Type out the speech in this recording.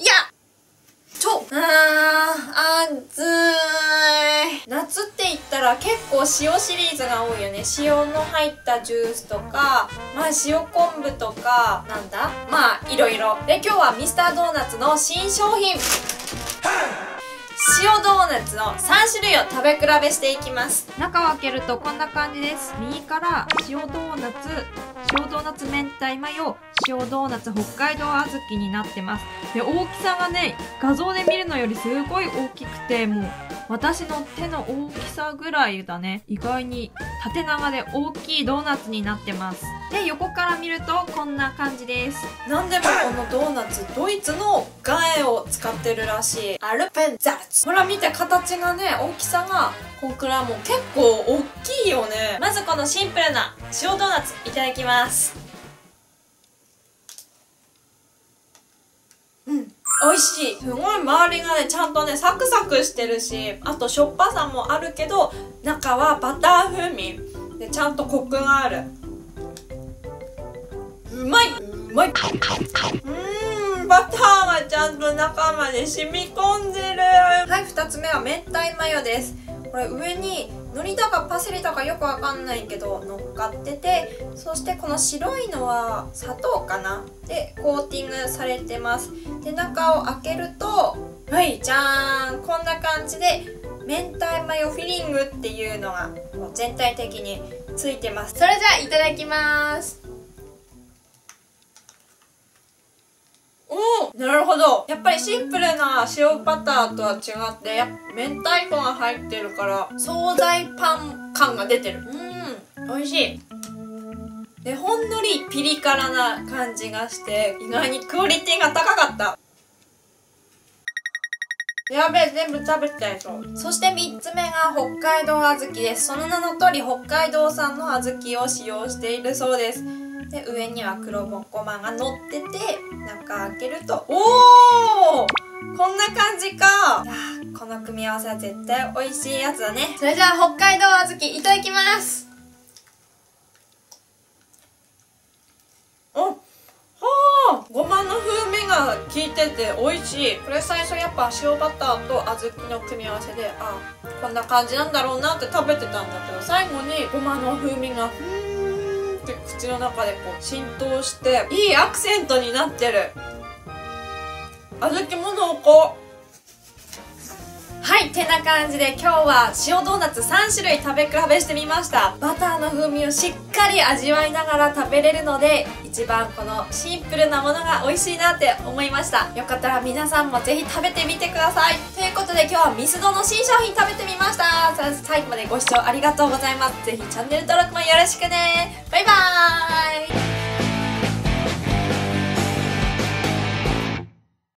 いやちょあー、暑い。夏って言ったら結構塩シリーズが多いよね。塩の入ったジュースとか、まあ塩昆布とか、なんだ？まあいろいろ。で、今日はミスタードーナツの新商品。塩ドーナツの3種類を食べ比べしていきます。中を開けるとこんな感じです。右から塩ドーナツ塩ドーナツ明太マヨ塩ドーナツ北海道小豆になってます。で大きさがね画像で見るのよりすごい大きくてもう私の手の大きさぐらいだね。意外に縦長で大きいドーナツになってます。で横から見るとこんな感じです。なんでもこのドーナツドイツの岩塩を使ってるらしい。アルペンザルツほら見て形がね大きさがこんくらいもう結構大きいよね。まずこのシンプルな塩ドーナツいただきます。うん。美味しい。すごい周りがねちゃんとねサクサクしてるしあとしょっぱさもあるけど中はバター風味。でちゃんとコクがある。うまい。うまい。うーんバターゃんと中まで染み込んでる。はい2つ目は明太マヨです。これ上に海苔だかパセリだかよくわかんないけど乗っかっててそしてこの白いのは砂糖かな？でコーティングされてます。で中を開けるとはいじゃーん。こんな感じで明太マヨフィリングっていうのが全体的についてます。それじゃあいただきます。なるほどやっぱりシンプルな塩バターとは違って明太子が入ってるから惣菜パン感が出てるうん美味しいでほんのりピリ辛な感じがして意外にクオリティが高かったやべえ、全部食べちゃいそう。そして3つ目が北海道小豆です。その名の通り北海道産の小豆を使用しているそうです。で上には黒ぼこまが乗ってて中開けるとおおこんな感じか！この組み合わせは絶対美味しいやつだね。それじゃあ北海道小豆いただきます。おはあごまの風味が効いてて美味しい。これ最初やっぱ塩バターと小豆の組み合わせであこんな感じなんだろうなって食べてたんだけど最後にごまの風味がふん。って口の中でこう浸透していいアクセントになってる。小豆も濃厚。はいてな感じで今日は塩ドーナツ3種類食べ比べしてみました。バターの風味をしっかり味わいながら食べれるので一番このシンプルなものが美味しいなって思いました。よかったら皆さんもぜひ食べてみてください。ということで今日はミスドの新商品食べてみました。最後までご視聴ありがとうございます。ぜひチャンネル登録もよろしくね。バイバーイ。